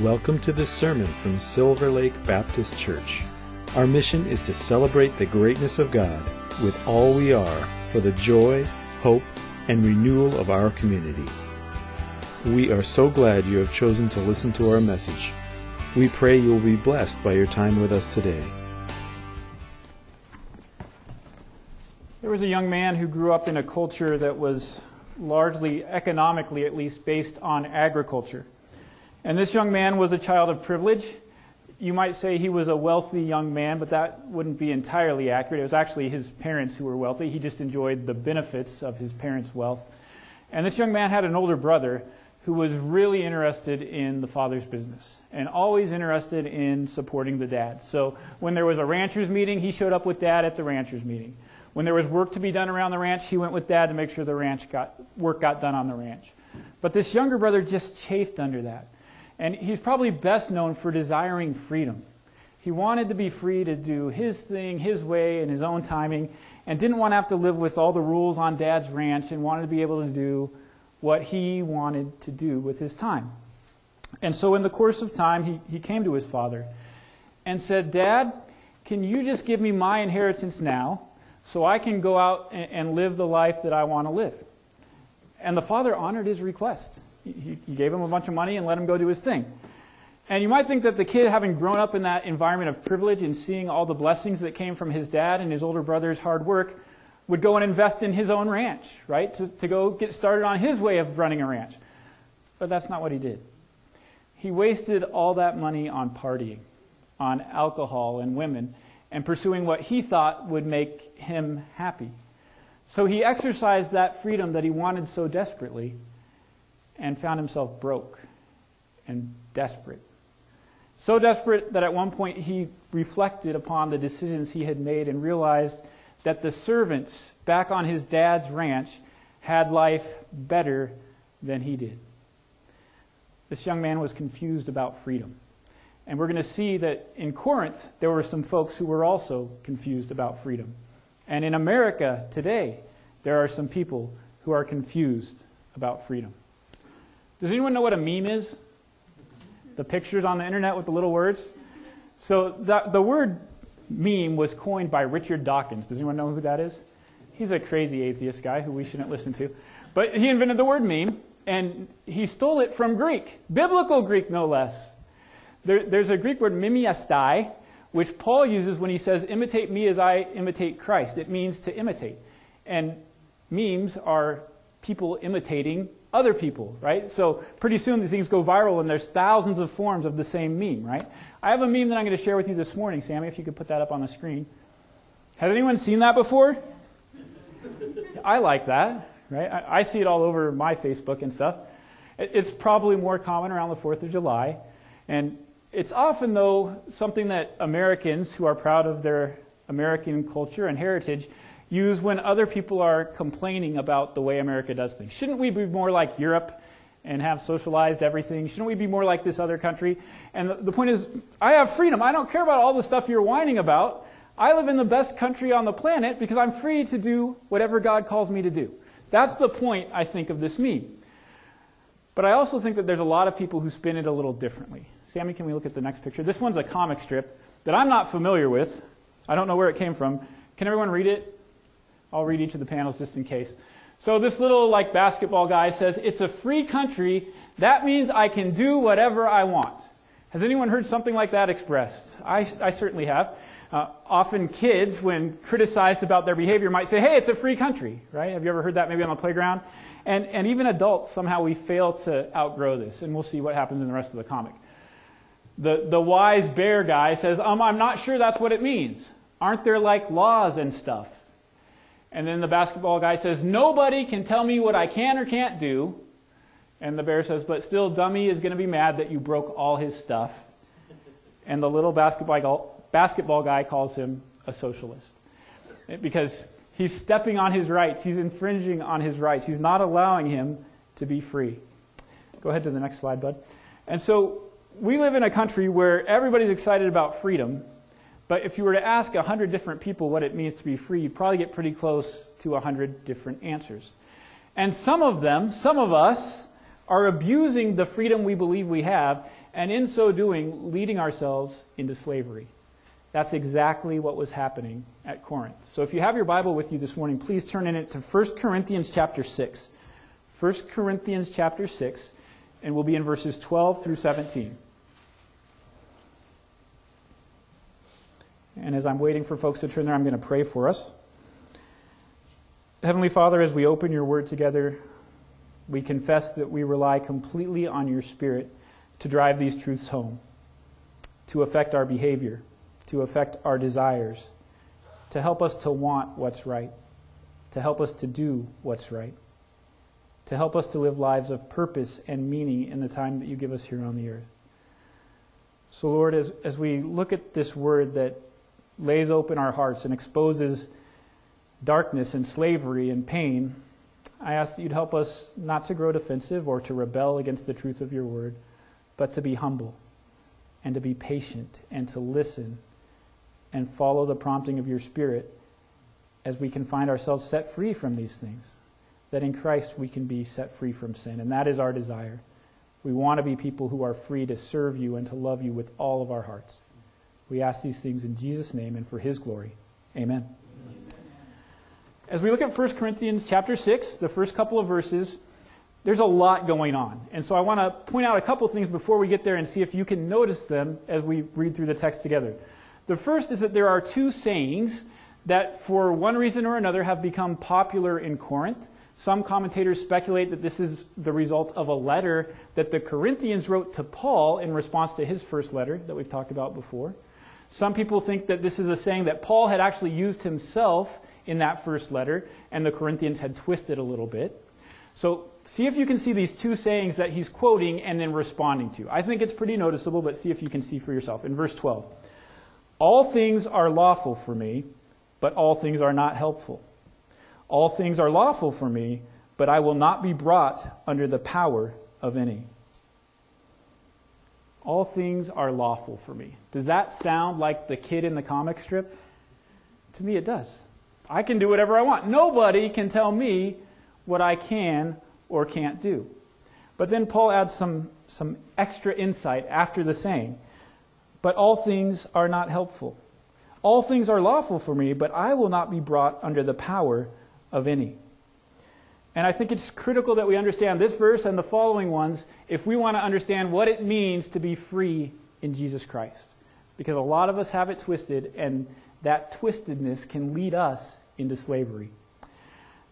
Welcome to this sermon from Silver Lake Baptist Church. Our mission is to celebrate the greatness of God with all we are for the joy, hope, and renewal of our community. We are so glad you have chosen to listen to our message. We pray you will be blessed by your time with us today. There was a young man who grew up in a culture that was largely, economically at least, based on agriculture. And this young man was a child of privilege. You might say he was a wealthy young man, but that wouldn't be entirely accurate. It was actually his parents who were wealthy. He just enjoyed the benefits of his parents' wealth. And this young man had an older brother who was really interested in the father's business and always interested in supporting the dad. So when there was a rancher's meeting, he showed up with dad at the rancher's meeting. When there was work to be done around the ranch, he went with dad to make sure the ranch got, work got done on the ranch. But this younger brother just chafed under that. And he's probably best known for desiring freedom. He wanted to be free to do his thing, his way, in his own timing, and didn't want to have to live with all the rules on dad's ranch and wanted to be able to do what he wanted to do with his time. And so, in the course of time, he, he came to his father and said, Dad, can you just give me my inheritance now so I can go out and, and live the life that I want to live? And the father honored his request. He, he gave him a bunch of money and let him go do his thing. And you might think that the kid, having grown up in that environment of privilege and seeing all the blessings that came from his dad and his older brother's hard work, would go and invest in his own ranch, right? To, to go get started on his way of running a ranch. But that's not what he did. He wasted all that money on partying, on alcohol and women, and pursuing what he thought would make him happy. So he exercised that freedom that he wanted so desperately and found himself broke and desperate. So desperate that at one point he reflected upon the decisions he had made and realized that the servants back on his dad's ranch had life better than he did. This young man was confused about freedom. And we're going to see that in Corinth, there were some folks who were also confused about freedom. And in America today, there are some people who are confused about freedom. Does anyone know what a meme is? The pictures on the internet with the little words? So the, the word meme was coined by Richard Dawkins. Does anyone know who that is? He's a crazy atheist guy who we shouldn't listen to. But he invented the word meme, and he stole it from Greek, biblical Greek no less. There, there's a Greek word mimiastai, which Paul uses when he says, imitate me as I imitate Christ. It means to imitate. And memes are people imitating other people, right? So pretty soon the things go viral and there's thousands of forms of the same meme, right? I have a meme that I'm going to share with you this morning, Sammy, if you could put that up on the screen. Has anyone seen that before? I like that, right? I, I, see it all over my Facebook and stuff. It, it's probably more common around the 4th of July. And it's often, though, something that Americans who are proud of their American culture and heritage use when other people are complaining about the way America does things. Shouldn't we be more like Europe and have socialized everything? Shouldn't we be more like this other country? And the, the point is, I have freedom. I don't care about all the stuff you're whining about. I live in the best country on the planet because I'm free to do whatever God calls me to do. That's the point, I think, of this meme. But I also think that there's a lot of people who spin it a little differently. Sammy, can we look at the next picture? This one's a comic strip that I'm not familiar with. I don't know where it came from. Can everyone read it? I'll read each of the panels just in case. So this little like basketball guy says, it's a free country. That means I can do whatever I want. Has anyone heard something like that expressed? I, I certainly have. Uh, often kids, when criticized about their behavior, might say, hey, it's a free country, right? Have you ever heard that maybe on the playground? And, and even adults, somehow we fail to outgrow this, and we'll see what happens in the rest of the comic. The, the wise bear guy says, um, I'm not sure that's what it means. Aren't there like laws and stuff? And then the basketball guy says, Nobody can tell me what I can or can't do. And the bear says, But still, Dummy is going to be mad that you broke all his stuff. And the little basketball, basketball guy calls him a socialist. Eh, because he's stepping on his rights, he's infringing on his rights, he's not allowing him to be free. Go ahead to the next slide, bud. And so we live in a country where everybody's excited about freedom, but if you were to ask 100 different people what it means to be free, you'd probably get pretty close to 100 different answers. And some of them, some of us, are abusing the freedom we believe we have, and in so doing, leading ourselves into slavery. That's exactly what was happening at Corinth. So if you have your Bible with you this morning, please turn in it to 1 Corinthians chapter 6. 1 Corinthians chapter 6, and we'll be in verses 12 through 17. And as I'm waiting for folks to turn there, I'm going to pray for us. Heavenly Father, as we open your word together, we confess that we rely completely on your Spirit to drive these truths home, to affect our behavior, to affect our desires, to help us to want what's right, to help us to do what's right, to help us to live lives of purpose and meaning in the time that you give us here on the earth. So, Lord, as, as we look at this word that lays open our hearts and exposes darkness and slavery and pain, I ask that you'd help us not to grow defensive or to rebel against the truth of your word, but to be humble and to be patient and to listen and follow the prompting of your spirit as we can find ourselves set free from these things. That in Christ we can be set free from sin. And that is our desire. We want to be people who are free to serve you and to love you with all of our hearts. We ask these things in Jesus' name and for his glory. Amen. As we look at 1 Corinthians chapter 6, the first couple of verses, there's a lot going on. And so I want to point out a couple things before we get there and see if you can notice them as we read through the text together. The first is that there are two sayings that, for one reason or another, have become popular in Corinth. Some commentators speculate that this is the result of a letter that the Corinthians wrote to Paul in response to his first letter that we've talked about before. Some people think that this is a saying that Paul had actually used himself in that first letter, and the Corinthians had twisted a little bit. So see if you can see these two sayings that he's quoting and then responding to. I think it's pretty noticeable, but see if you can see for yourself. In verse 12, all things are lawful for me, but all things are not helpful. All things are lawful for me, but I will not be brought under the power of any. All things are lawful for me. Does that sound like the kid in the comic strip? To me, it does. I can do whatever I want. Nobody can tell me what I can or can't do. But then Paul adds some, some extra insight after the saying. But all things are not helpful. All things are lawful for me, but I will not be brought under the power of any. And I think it's critical that we understand this verse and the following ones if we want to understand what it means to be free in Jesus Christ. Because a lot of us have it twisted, and that twistedness can lead us into slavery.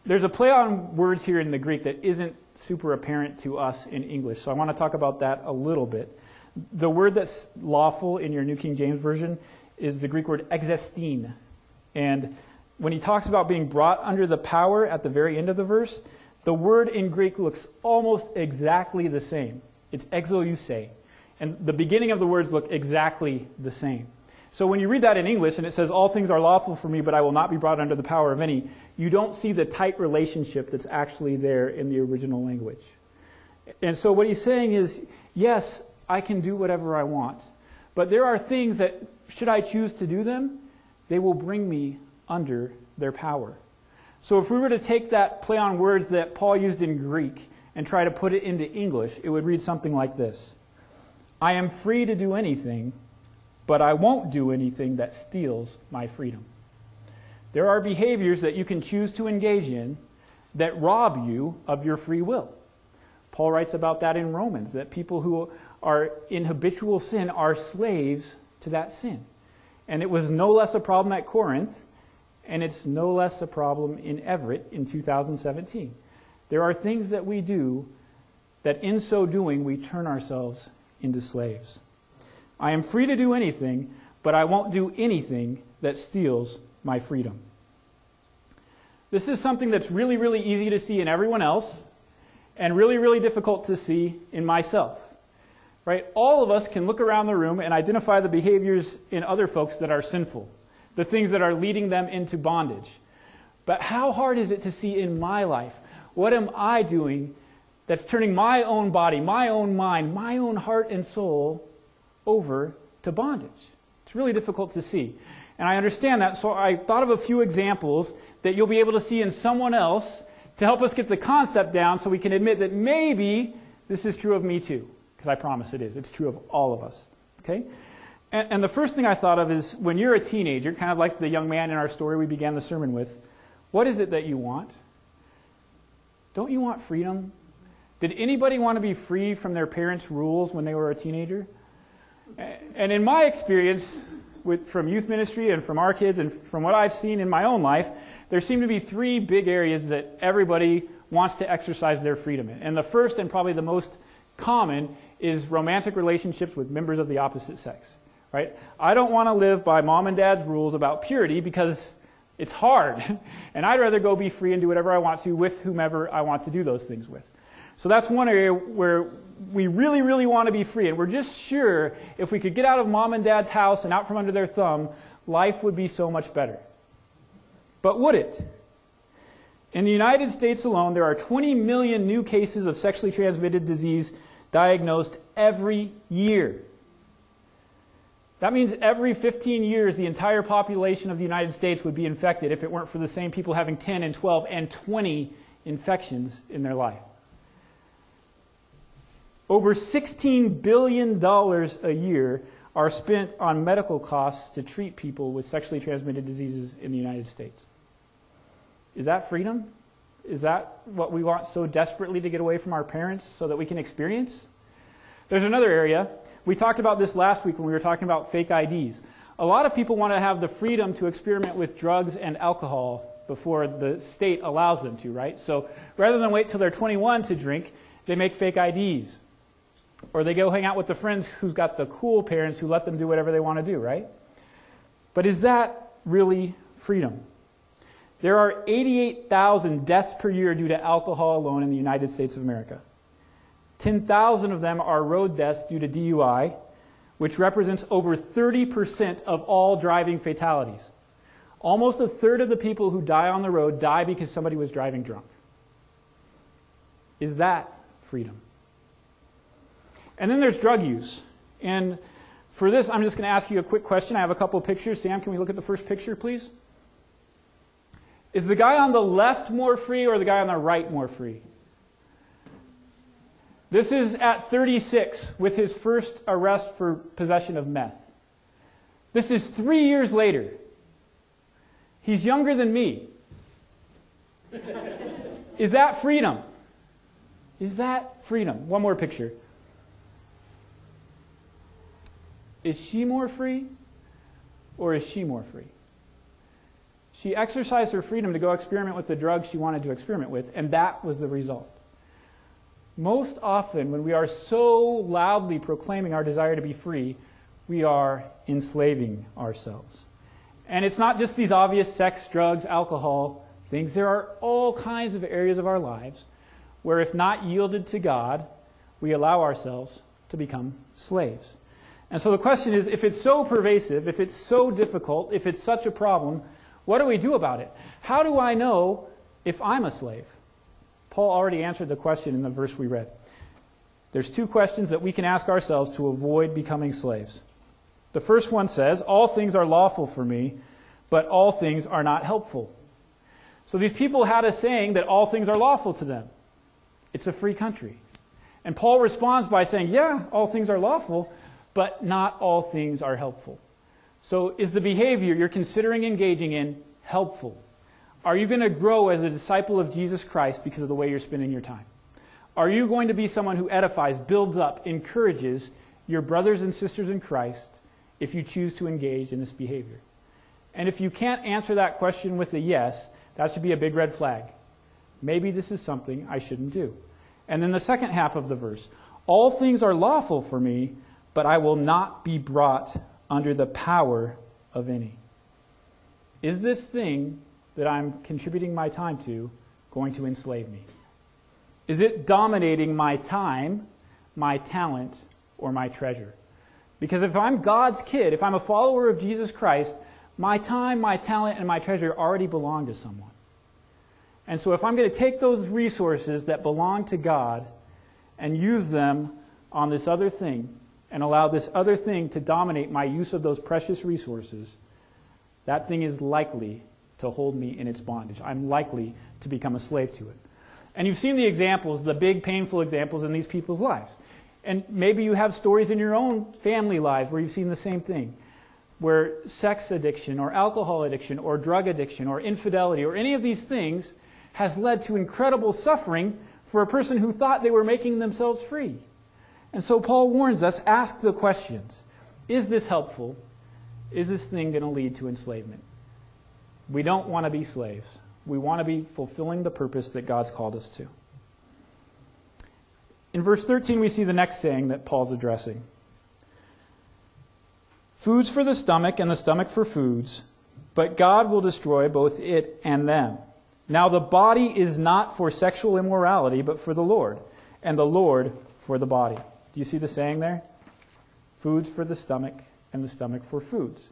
There's a play on words here in the Greek that isn't super apparent to us in English, so I want to talk about that a little bit. The word that's lawful in your New King James Version is the Greek word exestine. And when he talks about being brought under the power at the very end of the verse, the word in Greek looks almost exactly the same. It's exousiae. And the beginning of the words look exactly the same. So when you read that in English and it says, All things are lawful for me, but I will not be brought under the power of any, you don't see the tight relationship that's actually there in the original language. And so what he's saying is, Yes, I can do whatever I want. But there are things that, should I choose to do them, they will bring me under their power. So if we were to take that play on words that Paul used in Greek and try to put it into English, it would read something like this I am free to do anything, but I won't do anything that steals my freedom. There are behaviors that you can choose to engage in that rob you of your free will. Paul writes about that in Romans, that people who are in habitual sin are slaves to that sin. And it was no less a problem at Corinth and it's no less a problem in Everett in 2017. There are things that we do that in so doing we turn ourselves into slaves. I am free to do anything, but I won't do anything that steals my freedom. This is something that's really, really easy to see in everyone else and really, really difficult to see in myself. Right? All of us can look around the room and identify the behaviors in other folks that are sinful the things that are leading them into bondage. But how hard is it to see in my life? What am I doing that's turning my own body, my own mind, my own heart and soul over to bondage? It's really difficult to see. And I understand that, so I thought of a few examples that you'll be able to see in someone else to help us get the concept down so we can admit that maybe This is true of me too, because I promise it is. It's true of all of us. Okay? And, and the first thing I thought of is when you're a teenager, kind of like the young man in our story we began the sermon with, what is it that you want? Don't you want freedom? Did anybody want to be free from their parents' rules when they were a teenager? And in my experience, with, from youth ministry and from our kids and from what I've seen in my own life, there seem to be three big areas that everybody wants to exercise their freedom in. And the first and probably the most common is romantic relationships with members of the opposite sex. Right? I don't want to live by mom and dad's rules about purity because it's hard. and I'd rather go be free and do whatever I want to with whomever I want to do those things with. So that's one area where we really, really want to be free. And we're just sure if we could get out of mom and dad's house and out from under their thumb, life would be so much better. But would it? In the United States alone, there are 20 million new cases of sexually transmitted disease diagnosed every year. That means every 15 years, the entire population of the United States would be infected if it weren't for the same people having 10 and 12 and 20 infections in their life. Over $16 billion a year are spent on medical costs to treat people with sexually transmitted diseases in the United States. Is that freedom? Is that what we want so desperately to get away from our parents so that we can experience? There's another area. We talked about this last week when we were talking about fake IDs. A lot of people want to have the freedom to experiment with drugs and alcohol before the state allows them to, right? So rather than wait till they're 21 to drink, they make fake IDs. Or they go hang out with the friends who's got the cool parents who let them do whatever they want to do, right? But is that really freedom? There are 88,000 deaths per year due to alcohol alone in the United States of America. 10,000 of them are road deaths due to DUI, which represents over 30% of all driving fatalities. Almost a third of the people who die on the road die because somebody was driving drunk. Is that freedom? And then there's drug use. And for this, I'm just going to ask you a quick question. I have a couple of pictures. Sam, can we look at the first picture, please? Is the guy on the left more free or the guy on the right more free? This is at 36 with his first arrest for possession of meth. This is three years later. He's younger than me. is that freedom? Is that freedom? One more picture. Is she more free or is she more free? She exercised her freedom to go experiment with the drugs she wanted to experiment with, and that was the result. Most often, when we are so loudly proclaiming our desire to be free, we are enslaving ourselves. And it's not just these obvious sex, drugs, alcohol things. There are all kinds of areas of our lives where, if not yielded to God, we allow ourselves to become slaves. And so the question is if it's so pervasive, if it's so difficult, if it's such a problem, what do we do about it? How do I know if I'm a slave? Paul already answered the question in the verse we read. There's two questions that we can ask ourselves to avoid becoming slaves. The first one says, All things are lawful for me, but all things are not helpful. So these people had a saying that all things are lawful to them. It's a free country. And Paul responds by saying, Yeah, all things are lawful, but not all things are helpful. So, is the behavior you're considering engaging in helpful? Are you going to grow as a disciple of Jesus Christ because of the way you're spending your time? Are you going to be someone who edifies, builds up, encourages your brothers and sisters in Christ if you choose to engage in this behavior? And if you can't answer that question with a yes, that should be a big red flag. Maybe this is something I shouldn't do. And then the second half of the verse All things are lawful for me, but I will not be brought under the power of any. Is this thing that I'm contributing my time to going to enslave me? Is it dominating my time, my talent, or my treasure? Because if I'm God's kid, if I'm a follower of Jesus Christ, my time, my talent, and my treasure already belong to someone. And so if I'm going to take those resources that belong to God and use them on this other thing, and allow this other thing to dominate my use of those precious resources, that thing is likely to hold me in its bondage. I'm likely to become a slave to it. And you've seen the examples, the big, painful examples in these people's lives. And maybe you have stories in your own family lives where you've seen the same thing, where sex addiction or alcohol addiction or drug addiction or infidelity or any of these things has led to incredible suffering for a person who thought they were making themselves free. And so Paul warns us ask the questions Is this helpful? Is this thing going to lead to enslavement? We don't want to be slaves. We want to be fulfilling the purpose that God's called us to. In verse 13, we see the next saying that Paul's addressing Foods for the stomach, and the stomach for foods, but God will destroy both it and them. Now, the body is not for sexual immorality, but for the Lord, and the Lord for the body. Do you see the saying there? Foods for the stomach, and the stomach for foods.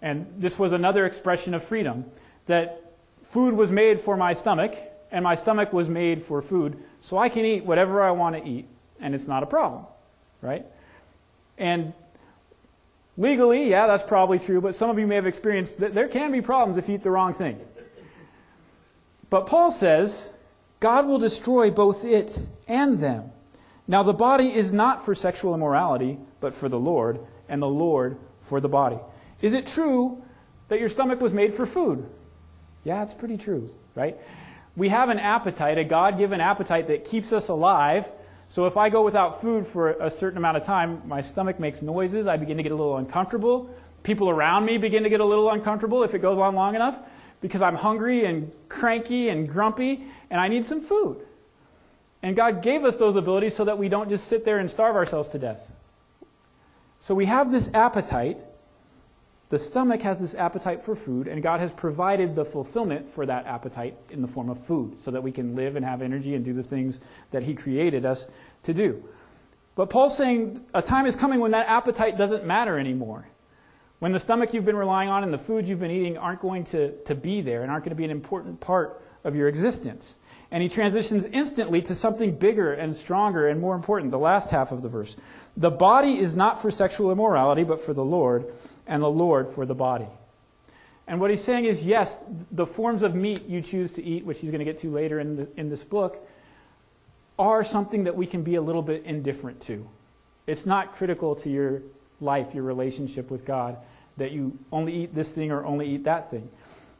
And this was another expression of freedom that food was made for my stomach, and my stomach was made for food, so I can eat whatever I want to eat, and it's not a problem, right? And legally, yeah, that's probably true, but some of you may have experienced that there can be problems if you eat the wrong thing. But Paul says, God will destroy both it and them. Now, the body is not for sexual immorality, but for the Lord, and the Lord for the body. Is it true that your stomach was made for food? Yeah, it's pretty true, right? We have an appetite, a God given appetite that keeps us alive. So if I go without food for a certain amount of time, my stomach makes noises. I begin to get a little uncomfortable. People around me begin to get a little uncomfortable if it goes on long enough because I'm hungry and cranky and grumpy and I need some food. And God gave us those abilities so that we don't just sit there and starve ourselves to death. So we have this appetite the stomach has this appetite for food, and God has provided the fulfillment for that appetite in the form of food so that we can live and have energy and do the things that He created us to do. But Paul's saying a time is coming when that appetite doesn't matter anymore. When the stomach you've been relying on and the food you've been eating aren't going to, to be there and aren't going to be an important part of your existence. And he transitions instantly to something bigger and stronger and more important, the last half of the verse. The body is not for sexual immorality, but for the Lord, and the Lord for the body. And what he's saying is yes, the forms of meat you choose to eat, which he's going to get to later in, the, in this book, are something that we can be a little bit indifferent to. It's not critical to your life, your relationship with God, that you only eat this thing or only eat that thing.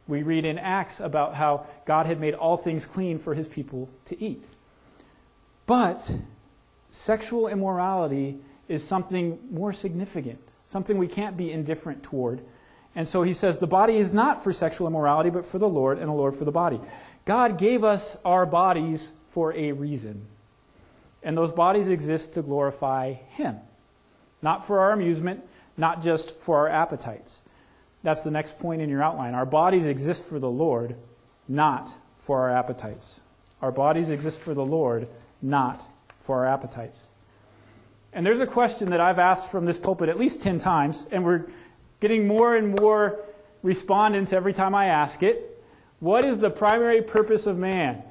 We read in Acts about how God had made all things clean for his people to eat. But sexual immorality is something more significant something we can't be indifferent toward. And so he says, the body is not for sexual immorality, but for the Lord, and the Lord for the body. God gave us our bodies for a reason. And those bodies exist to glorify Him. Not for our amusement, not just for our appetites. That's the next point in your outline. Our bodies exist for the Lord, not for our appetites. Our bodies exist for the Lord, not for our appetites. And there's a question that I've asked from this pulpit at least 10 times, and we're getting more and more respondents every time I ask it. What is the primary purpose of man?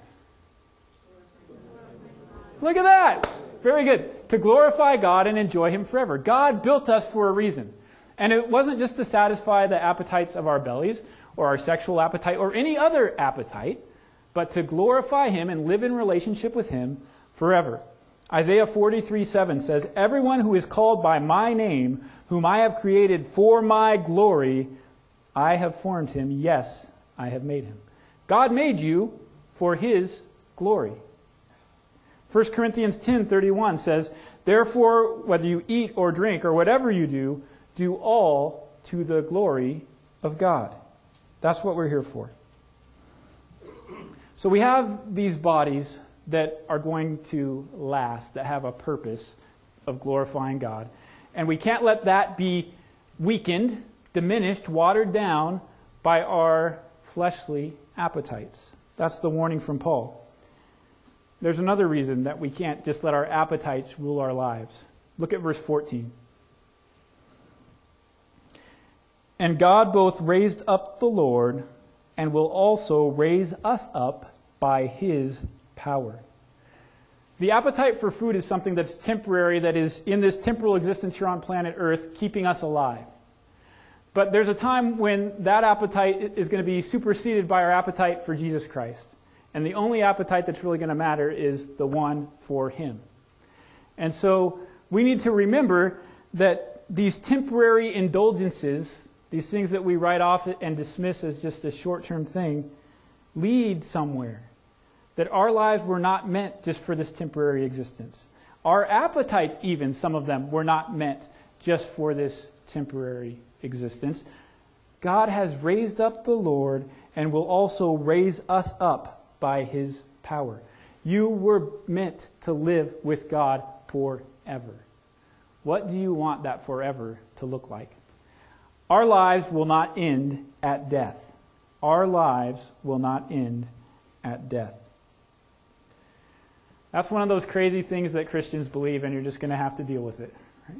Look at that. Very good. To glorify God and enjoy Him forever. God built us for a reason. And it wasn't just to satisfy the appetites of our bellies or our sexual appetite or any other appetite, but to glorify Him and live in relationship with Him forever. Isaiah 43 7 says, Everyone who is called by my name, whom I have created for my glory, I have formed him. Yes, I have made him. God made you for his glory. 1 Corinthians 10 31 says, Therefore, whether you eat or drink or whatever you do, do all to the glory of God. That's what we're here for. So we have these bodies that are going to last, that have a purpose of glorifying God. And we can't let that be weakened, diminished, watered down by our fleshly appetites. That's the warning from Paul. There's another reason that we can't just let our appetites rule our lives. Look at verse 14. And God both raised up the Lord and will also raise us up by his power. The appetite for food is something that's temporary, that is in this temporal existence here on planet Earth, keeping us alive. But there's a time when that appetite is going to be superseded by our appetite for Jesus Christ. And the only appetite that's really going to matter is the one for Him. And so we need to remember that these temporary indulgences, these things that we write off and dismiss as just a short term thing, lead somewhere. That our lives were not meant just for this temporary existence. Our appetites, even, some of them, were not meant just for this temporary existence. God has raised up the Lord and will also raise us up by his power. You were meant to live with God forever. What do you want that forever to look like? Our lives will not end at death. Our lives will not end at death. That's one of those crazy things that Christians believe, and you're just going to have to deal with it. Right?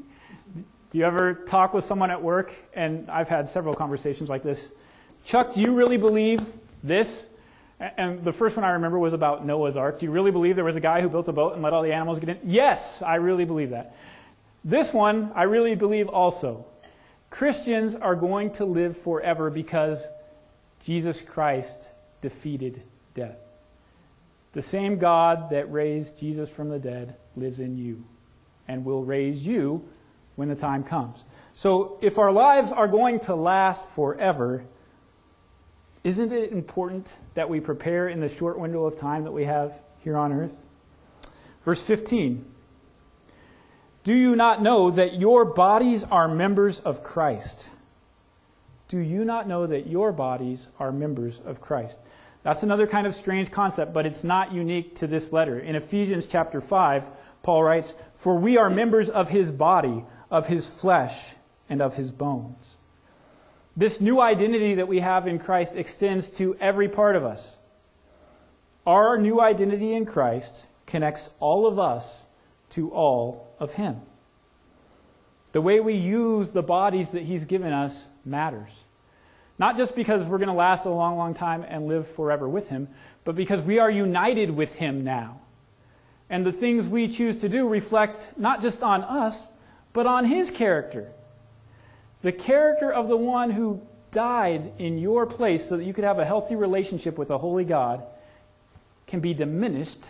Do you ever talk with someone at work? And I've had several conversations like this. Chuck, do you really believe this? And the first one I remember was about Noah's Ark. Do you really believe there was a guy who built a boat and let all the animals get in? Yes, I really believe that. This one, I really believe also. Christians are going to live forever because Jesus Christ defeated death. The same God that raised Jesus from the dead lives in you and will raise you when the time comes. So, if our lives are going to last forever, isn't it important that we prepare in the short window of time that we have here on earth? Verse 15 Do you not know that your bodies are members of Christ? Do you not know that your bodies are members of Christ? That's another kind of strange concept, but it's not unique to this letter. In Ephesians chapter 5, Paul writes, For we are members of his body, of his flesh, and of his bones. This new identity that we have in Christ extends to every part of us. Our new identity in Christ connects all of us to all of him. The way we use the bodies that he's given us matters. Not just because we're going to last a long, long time and live forever with Him, but because we are united with Him now. And the things we choose to do reflect not just on us, but on His character. The character of the one who died in your place so that you could have a healthy relationship with a holy God can be diminished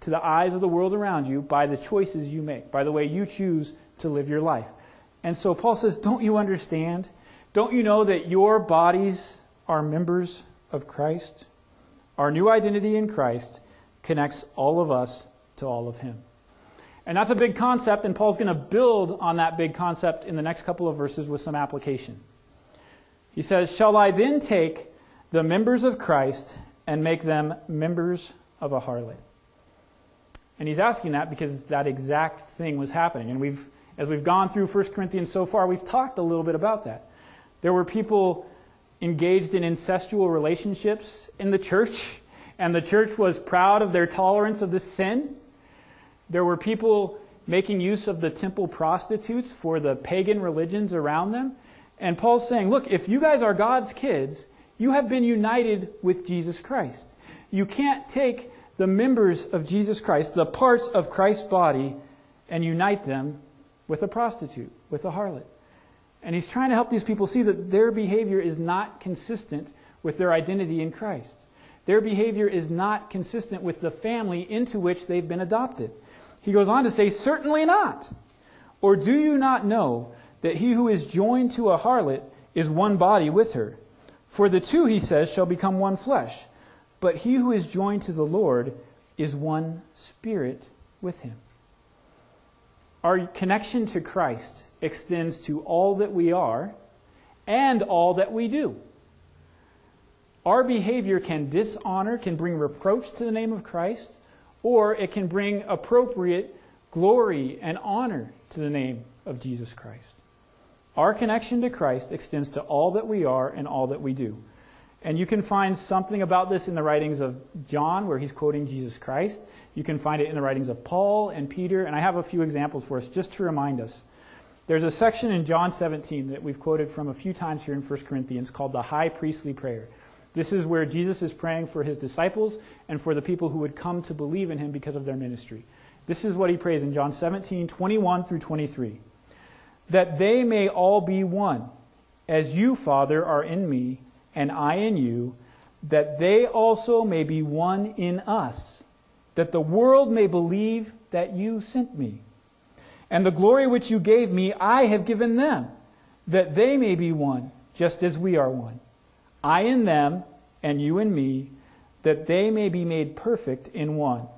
to the eyes of the world around you by the choices you make, by the way you choose to live your life. And so Paul says, Don't you understand? Don't you know that your bodies are members of Christ? Our new identity in Christ connects all of us to all of Him. And that's a big concept, and Paul's going to build on that big concept in the next couple of verses with some application. He says, Shall I then take the members of Christ and make them members of a harlot? And he's asking that because that exact thing was happening. And we've, as we've gone through 1 Corinthians so far, we've talked a little bit about that. There were people engaged in incestual relationships in the church, and the church was proud of their tolerance of this sin. There were people making use of the temple prostitutes for the pagan religions around them. And Paul's saying, look, if you guys are God's kids, you have been united with Jesus Christ. You can't take the members of Jesus Christ, the parts of Christ's body, and unite them with a prostitute, with a harlot. And he's trying to help these people see that their behavior is not consistent with their identity in Christ. Their behavior is not consistent with the family into which they've been adopted. He goes on to say, Certainly not. Or do you not know that he who is joined to a harlot is one body with her? For the two, he says, shall become one flesh. But he who is joined to the Lord is one spirit with him. Our connection to Christ extends to all that we are and all that we do. Our behavior can dishonor, can bring reproach to the name of Christ, or it can bring appropriate glory and honor to the name of Jesus Christ. Our connection to Christ extends to all that we are and all that we do. And you can find something about this in the writings of John, where he's quoting Jesus Christ. You can find it in the writings of Paul and Peter. And I have a few examples for us just to remind us. There's a section in John 17 that we've quoted from a few times here in 1 Corinthians called the High Priestly Prayer. This is where Jesus is praying for his disciples and for the people who would come to believe in him because of their ministry. This is what he prays in John 17, 21 through 23. That they may all be one, as you, Father, are in me and I in you, that they also may be one in us, that the world may believe that you sent me. And the glory which you gave me, I have given them, that they may be one, just as we are one. I in them, and you in me, that they may be made perfect in one,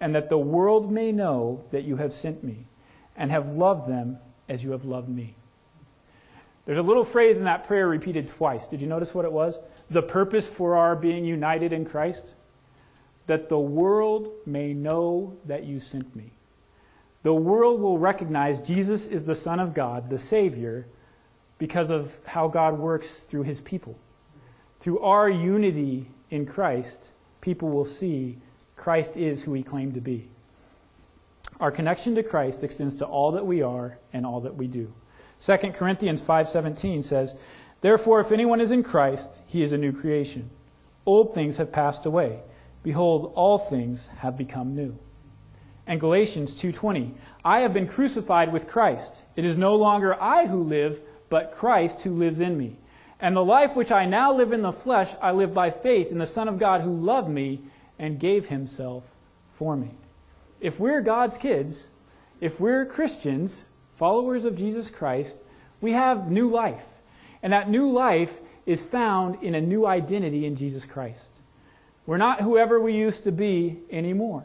and that the world may know that you have sent me, and have loved them as you have loved me. There's a little phrase in that prayer repeated twice. Did you notice what it was? The purpose for our being united in Christ? That the world may know that you sent me. The world will recognize Jesus is the Son of God, the Savior, because of how God works through his people. Through our unity in Christ, people will see Christ is who he claimed to be. Our connection to Christ extends to all that we are and all that we do. 2 Corinthians 5:17 says, "Therefore if anyone is in Christ, he is a new creation. Old things have passed away; behold, all things have become new." And Galatians 2:20, "I have been crucified with Christ. It is no longer I who live, but Christ who lives in me. And the life which I now live in the flesh, I live by faith in the Son of God who loved me and gave himself for me." if we're God's kids, if we're Christians, followers of Jesus Christ, we have new life. And that new life is found in a new identity in Jesus Christ. We're not whoever we used to be anymore.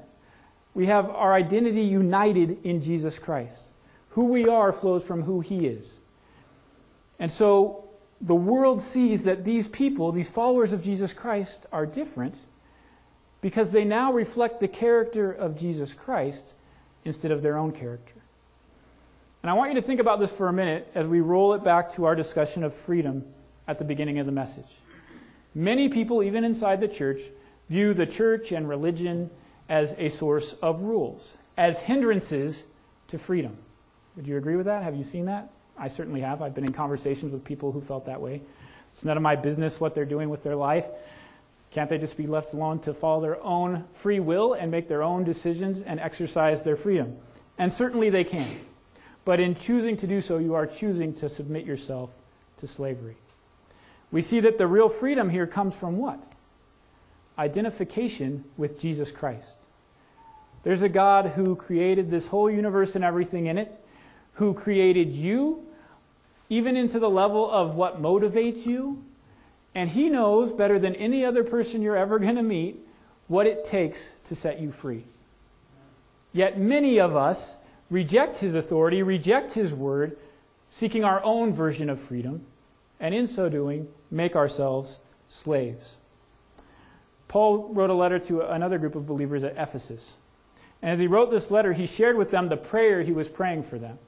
We have our identity united in Jesus Christ. Who we are flows from who He is. And so the world sees that these people, these followers of Jesus Christ, are different because they now reflect the character of Jesus Christ instead of their own character. And I want you to think about this for a minute as we roll it back to our discussion of freedom at the beginning of the message. Many people, even inside the church, view the church and religion as a source of rules, as hindrances to freedom. Would you agree with that? Have you seen that? I certainly have. I've been in conversations with people who felt that way. It's none of my business what they're doing with their life. Can't they just be left alone to follow their own free will and make their own decisions and exercise their freedom? And certainly they can. But in choosing to do so, you are choosing to submit yourself to slavery. We see that the real freedom here comes from what? Identification with Jesus Christ. There's a God who created this whole universe and everything in it, who created you, even into the level of what motivates you, and He knows better than any other person you're ever going to meet what it takes to set you free. Yet many of us reject His authority, reject His word, seeking our own version of freedom, and in so doing, make ourselves slaves. Paul wrote a letter to another group of believers at Ephesus. And as he wrote this letter, he shared with them the prayer he was praying for them.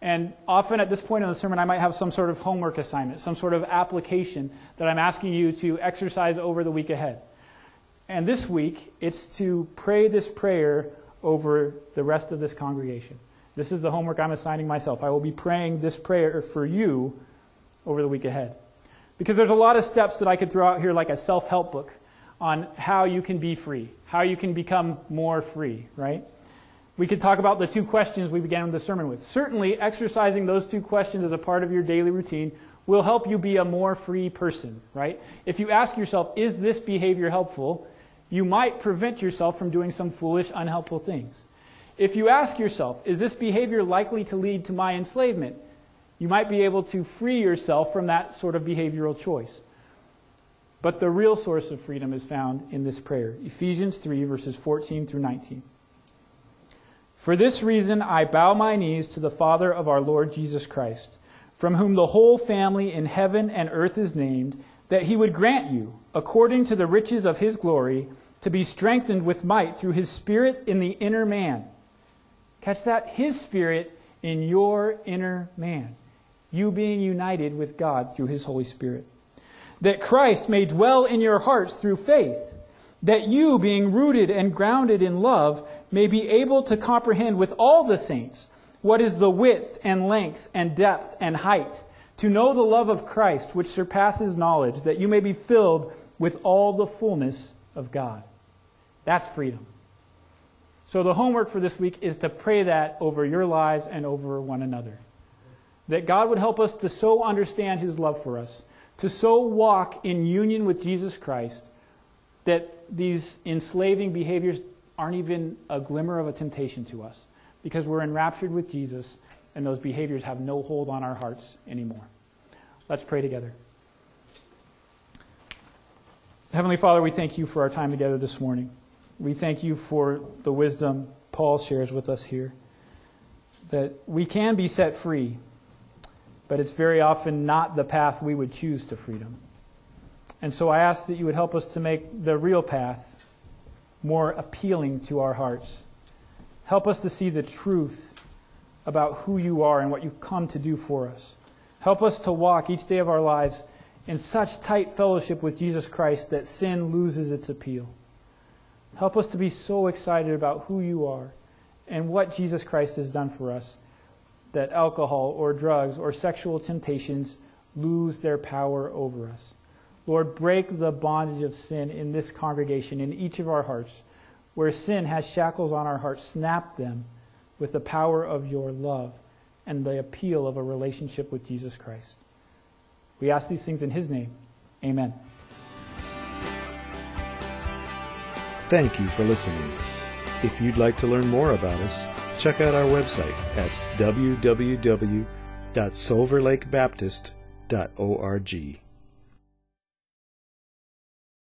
And often at this point in the sermon, I might have some sort of homework assignment, some sort of application that I'm asking you to exercise over the week ahead. And this week, it's to pray this prayer over the rest of this congregation. This is the homework I'm assigning myself. I will be praying this prayer for you over the week ahead. Because there's a lot of steps that I could throw out here, like a self help book on how you can be free, how you can become more free, right? We could talk about the two questions we began the sermon with. Certainly, exercising those two questions as a part of your daily routine will help you be a more free person, right? If you ask yourself, is this behavior helpful? You might prevent yourself from doing some foolish, unhelpful things. If you ask yourself, is this behavior likely to lead to my enslavement? You might be able to free yourself from that sort of behavioral choice. But the real source of freedom is found in this prayer Ephesians 3, verses 14 through 19. For this reason, I bow my knees to the Father of our Lord Jesus Christ, from whom the whole family in heaven and earth is named, that he would grant you, according to the riches of his glory, to be strengthened with might through his Spirit in the inner man. Catch that? His Spirit in your inner man. You being united with God through his Holy Spirit. That Christ may dwell in your hearts through faith that you, being rooted and grounded in love, may be able to comprehend with all the saints what is the width and length and depth and height, to know the love of Christ, which surpasses knowledge, that you may be filled with all the fullness of God. That's freedom. So, the homework for this week is to pray that over your lives and over one another. That God would help us to so understand His love for us, to so walk in union with Jesus Christ that these enslaving behaviors aren't even a glimmer of a temptation to us because we're enraptured with Jesus and those behaviors have no hold on our hearts anymore. Let's pray together. Heavenly Father, we thank you for our time together this morning. We thank you for the wisdom Paul shares with us here that we can be set free, but it's very often not the path we would choose to freedom. And so I ask that you would help us to make the real path more appealing to our hearts. Help us to see the truth about who you are and what you've come to do for us. Help us to walk each day of our lives in such tight fellowship with Jesus Christ that sin loses its appeal. Help us to be so excited about who you are and what Jesus Christ has done for us that alcohol or drugs or sexual temptations lose their power over us. Lord, break the bondage of sin in this congregation, in each of our hearts. Where sin has shackles on our hearts, snap them with the power of your love and the appeal of a relationship with Jesus Christ. We ask these things in His name. Amen. Thank you for listening. If you'd like to learn more about us, check out our website at www.silverlakebaptist.org.